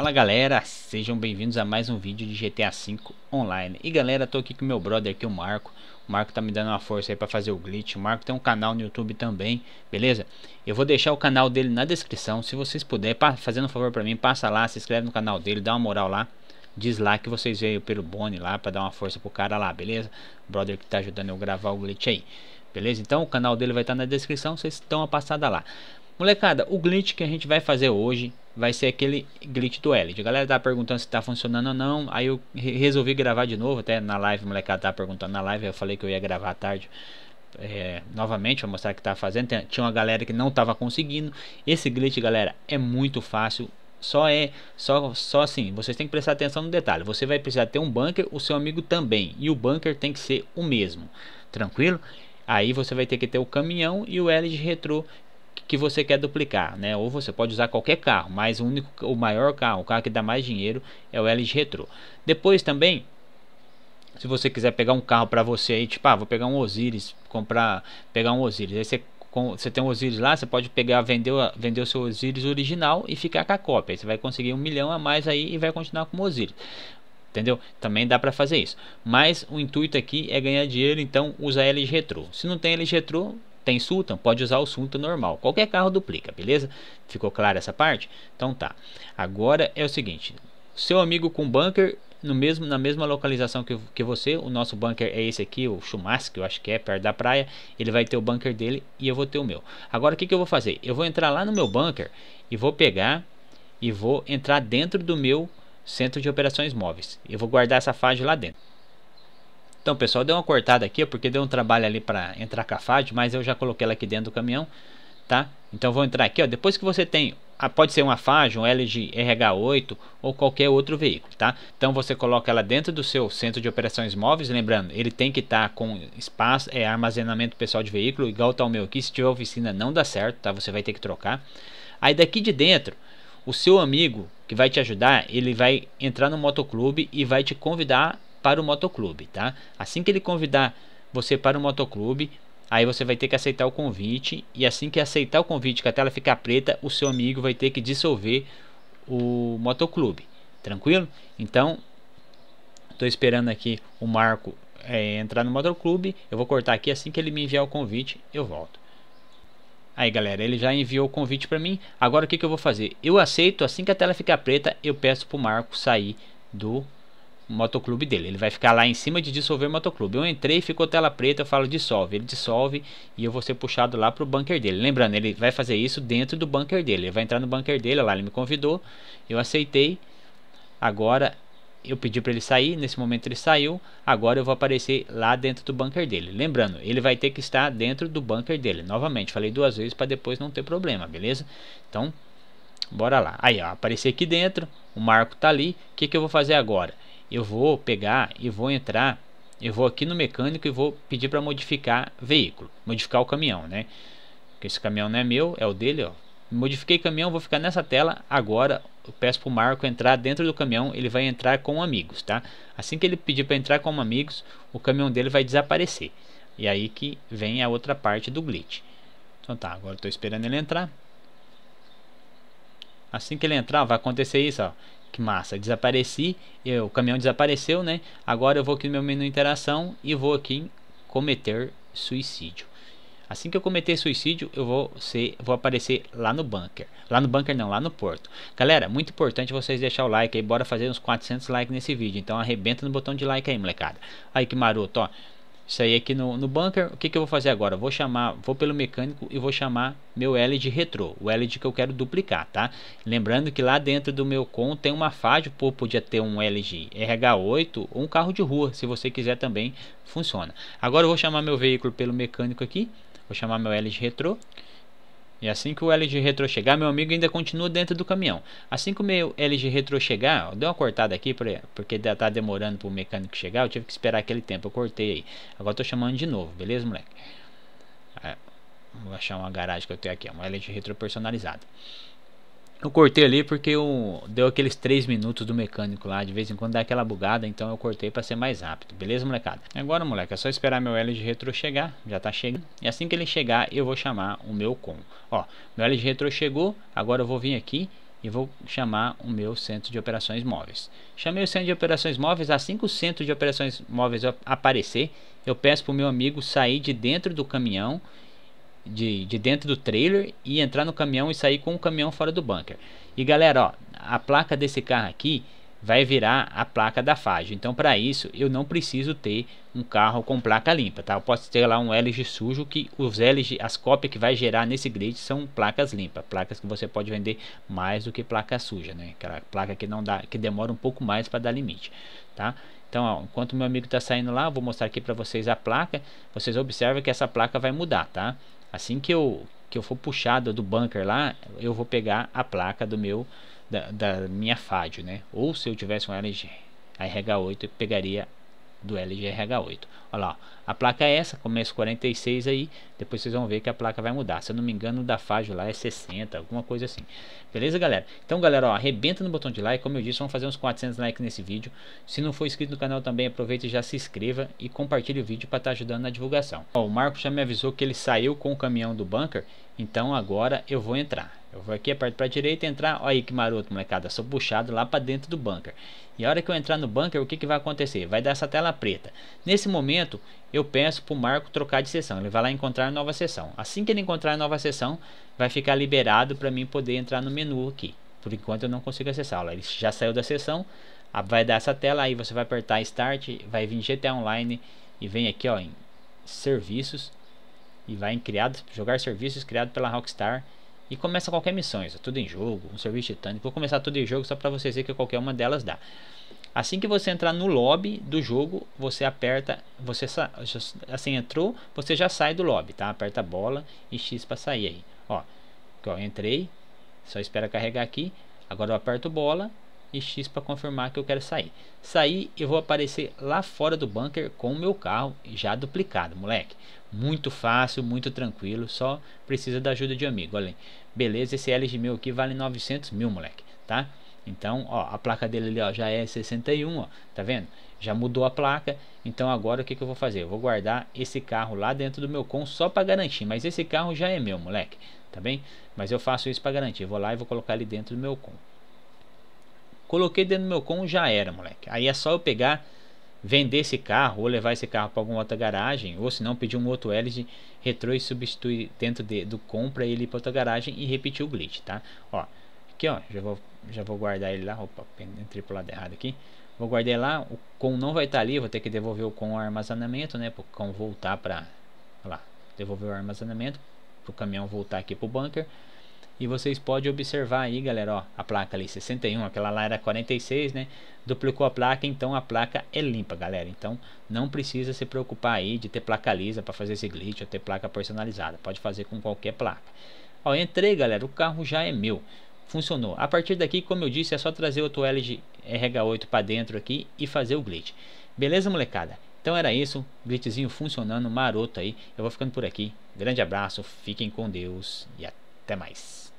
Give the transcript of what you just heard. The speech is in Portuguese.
Fala galera, sejam bem-vindos a mais um vídeo de GTA V Online. E galera, tô aqui com meu brother aqui, o Marco. O Marco tá me dando uma força aí pra fazer o glitch. O Marco tem um canal no YouTube também, beleza? Eu vou deixar o canal dele na descrição. Se vocês puderem, fazendo um favor pra mim, passa lá, se inscreve no canal dele, dá uma moral lá. Diz lá que vocês veio pelo Boni lá pra dar uma força pro cara lá, beleza? O brother que tá ajudando eu gravar o glitch aí Beleza? Então o canal dele vai estar tá na descrição, vocês dão uma passada lá. Molecada, o glitch que a gente vai fazer hoje vai ser aquele glitch do Elite. A galera tá perguntando se tá funcionando ou não. Aí eu resolvi gravar de novo, até na live, molecada tá perguntando na live, eu falei que eu ia gravar à tarde. É, novamente para mostrar que tá fazendo. Tinha uma galera que não tava conseguindo. Esse glitch, galera, é muito fácil. Só é, só, só assim, vocês têm que prestar atenção no detalhe. Você vai precisar ter um bunker, o seu amigo também. E o bunker tem que ser o mesmo. Tranquilo? Aí você vai ter que ter o caminhão e o LG Retro que você quer duplicar, né? Ou você pode usar qualquer carro, mas o único, o maior carro, o carro que dá mais dinheiro é o LG Retro. Depois também, se você quiser pegar um carro para você aí, tipo, ah, vou pegar um Osiris, comprar, pegar um Osiris, aí você com, você tem um Osiris lá, você pode pegar, vender, vender o seu Osiris original e ficar com a cópia. Você vai conseguir um milhão a mais aí e vai continuar com o Osiris. Entendeu? Também dá para fazer isso. Mas o intuito aqui é ganhar dinheiro, então usa LG Retro. Se não tem LG Retro, tem Sultan, pode usar o Sultan normal. Qualquer carro duplica, beleza? Ficou clara essa parte? Então tá. Agora é o seguinte: seu amigo com bunker no mesmo, na mesma localização que, que você, o nosso bunker é esse aqui, o Chumasque, eu acho que é perto da praia. Ele vai ter o bunker dele e eu vou ter o meu. Agora o que, que eu vou fazer? Eu vou entrar lá no meu bunker e vou pegar e vou entrar dentro do meu centro de operações móveis. Eu vou guardar essa fase lá dentro. Então, pessoal, deu uma cortada aqui, porque deu um trabalho ali para entrar com a FAD, mas eu já coloquei ela aqui dentro do caminhão, tá? Então, vou entrar aqui, ó, depois que você tem, pode ser uma FAD, um LG RH8 ou qualquer outro veículo, tá? Então, você coloca ela dentro do seu centro de operações móveis, lembrando, ele tem que estar tá com espaço, é armazenamento pessoal de veículo, igual tá o meu aqui, se tiver oficina não dá certo, tá? Você vai ter que trocar. Aí, daqui de dentro, o seu amigo que vai te ajudar, ele vai entrar no motoclube e vai te convidar para o motoclube, tá? Assim que ele convidar você para o motoclube, aí você vai ter que aceitar o convite e assim que aceitar o convite, que a tela ficar preta, o seu amigo vai ter que dissolver o motoclube, tranquilo? Então, estou esperando aqui o Marco é, entrar no motoclube, eu vou cortar aqui assim que ele me enviar o convite, eu volto. Aí galera, ele já enviou o convite para mim. Agora o que, que eu vou fazer? Eu aceito, assim que a tela ficar preta, eu peço para o Marco sair do motoclube dele. Ele vai ficar lá em cima de dissolver o motoclube. Eu entrei, ficou tela preta, eu falo dissolve. Ele dissolve e eu vou ser puxado lá pro bunker dele. Lembrando, ele vai fazer isso dentro do bunker dele. Ele vai entrar no bunker dele, lá ele me convidou, eu aceitei. Agora eu pedi para ele sair, nesse momento ele saiu. Agora eu vou aparecer lá dentro do bunker dele. Lembrando, ele vai ter que estar dentro do bunker dele. Novamente, falei duas vezes para depois não ter problema, beleza? Então, bora lá. Aí, ó, apareci aqui dentro, o Marco tá ali. O que que eu vou fazer agora? Eu vou pegar e vou entrar, eu vou aqui no mecânico e vou pedir para modificar veículo, modificar o caminhão, né? Porque esse caminhão não é meu, é o dele, ó. Modifiquei caminhão, vou ficar nessa tela. Agora eu peço para o Marco entrar dentro do caminhão, ele vai entrar com amigos, tá? Assim que ele pedir para entrar com amigos, o caminhão dele vai desaparecer. E aí que vem a outra parte do glitch. Então tá, agora estou esperando ele entrar. Assim que ele entrar, vai acontecer isso, ó. Que massa, desapareci, eu, o caminhão desapareceu, né? Agora eu vou aqui no meu menu interação e vou aqui em cometer suicídio. Assim que eu cometer suicídio, eu vou ser, vou aparecer lá no bunker. Lá no bunker não, lá no porto. Galera, muito importante vocês deixar o like aí, bora fazer uns 400 likes nesse vídeo. Então arrebenta no botão de like aí, molecada. Aí que maroto, ó isso aí aqui no, no bunker, o que, que eu vou fazer agora? Vou chamar, vou pelo mecânico e vou chamar meu L de retro, o L de que eu quero duplicar, tá? Lembrando que lá dentro do meu com tem uma FAD, pô, podia ter um LG RH8 ou um carro de rua, se você quiser também funciona. Agora eu vou chamar meu veículo pelo mecânico aqui, vou chamar meu L de retro e assim que o LG Retro chegar, meu amigo ainda continua dentro do caminhão. Assim que o meu LG Retro chegar, deu uma cortada aqui porque está demorando para o mecânico chegar, eu tive que esperar aquele tempo, eu cortei aí. Agora estou chamando de novo, beleza, moleque? É, vou achar uma garagem que eu tenho aqui, uma LG Retro personalizada. Eu cortei ali porque eu, deu aqueles 3 minutos do mecânico lá, de vez em quando dá aquela bugada, então eu cortei para ser mais rápido, beleza molecada? Agora moleque, é só esperar meu LG Retro chegar, já tá chegando, e assim que ele chegar eu vou chamar o meu com. Ó, meu LG Retro chegou, agora eu vou vir aqui e vou chamar o meu centro de operações móveis. Chamei o centro de operações móveis, assim que o centro de operações móveis aparecer, eu peço para o meu amigo sair de dentro do caminhão, de, de dentro do trailer e entrar no caminhão e sair com o caminhão fora do bunker. E galera, ó, a placa desse carro aqui vai virar a placa da Fage. Então, para isso, eu não preciso ter um carro com placa limpa, tá? Eu posso ter lá um LG sujo que os LG, as cópias que vai gerar nesse grid são placas limpas, placas que você pode vender mais do que placa suja, né? Aquela placa que não dá, que demora um pouco mais para dar limite, tá? Então, ó, enquanto meu amigo está saindo lá, vou mostrar aqui para vocês a placa. Vocês observam que essa placa vai mudar, tá? Assim que eu que eu for puxado do bunker lá, eu vou pegar a placa do meu da, da minha FAD, né? Ou se eu tivesse um LG RH8, eu pegaria do LG RH8. Olha lá, a placa é essa, começa 46 aí, depois vocês vão ver que a placa vai mudar. Se eu não me engano, da Fágio lá é 60, alguma coisa assim. Beleza, galera? Então, galera, ó, arrebenta no botão de like, como eu disse, vamos fazer uns 400 likes nesse vídeo. Se não for inscrito no canal também, aproveite e já se inscreva e compartilhe o vídeo para estar tá ajudando na divulgação. Ó, o Marco já me avisou que ele saiu com o caminhão do bunker, então agora eu vou entrar. Eu vou aqui, aperto para direita entrar. Olha aí que maroto, molecada. Sou puxado lá para dentro do bunker. E a hora que eu entrar no bunker, o que, que vai acontecer? Vai dar essa tela preta. Nesse momento, eu peço para o Marco trocar de sessão. Ele vai lá encontrar nova sessão. Assim que ele encontrar nova sessão, vai ficar liberado para mim poder entrar no menu aqui. Por enquanto eu não consigo acessá-lo. Ele já saiu da sessão. Vai dar essa tela aí, você vai apertar Start, vai vir GTA Online e vem aqui ó, em Serviços e vai em criados, jogar serviços criado pela Rockstar e começa qualquer missão, isso, tudo em jogo, um serviço titânico. Vou começar tudo em jogo só para vocês verem que qualquer uma delas dá. Assim que você entrar no lobby do jogo, você aperta, você assim entrou, você já sai do lobby, tá? Aperta a bola e X para sair aí. Ó, ó, entrei, só espera carregar aqui. Agora eu aperto bola e X para confirmar que eu quero sair. Sair, eu vou aparecer lá fora do bunker com o meu carro já duplicado, moleque. Muito fácil, muito tranquilo, só precisa da ajuda de amigo. Olha, beleza, esse LG meu aqui vale 900 mil, moleque, tá? Então, ó, a placa dele ali, ó, já é 61, ó, tá vendo? Já mudou a placa, então agora o que, que eu vou fazer? Eu vou guardar esse carro lá dentro do meu com só para garantir, mas esse carro já é meu, moleque, tá bem? Mas eu faço isso para garantir, vou lá e vou colocar ele dentro do meu com. Coloquei dentro do meu com, já era, moleque. Aí é só eu pegar, vender esse carro ou levar esse carro para alguma outra garagem, ou se não pedir um outro LG retrô e substituir dentro de, do com para ele ir para outra garagem e repetir o glitch, tá? Ó, aqui ó, já vou já vou guardar ele lá. Opa, entrei pro lado errado aqui. Vou guardar lá. O com não vai estar tá ali. Vou ter que devolver o com armazenamento, né? Para o com voltar para lá. Devolver o armazenamento para o caminhão voltar aqui pro bunker. E vocês podem observar aí, galera, ó, a placa ali 61, aquela lá era 46, né? Duplicou a placa, então a placa é limpa, galera. Então não precisa se preocupar aí de ter placa lisa para fazer esse glitch ou ter placa personalizada. Pode fazer com qualquer placa. Ó, entrei, galera, o carro já é meu. Funcionou. A partir daqui, como eu disse, é só trazer outro LG RH8 para dentro aqui e fazer o glitch. Beleza, molecada? Então era isso, glitchzinho funcionando, maroto aí. Eu vou ficando por aqui. Grande abraço, fiquem com Deus e até mais.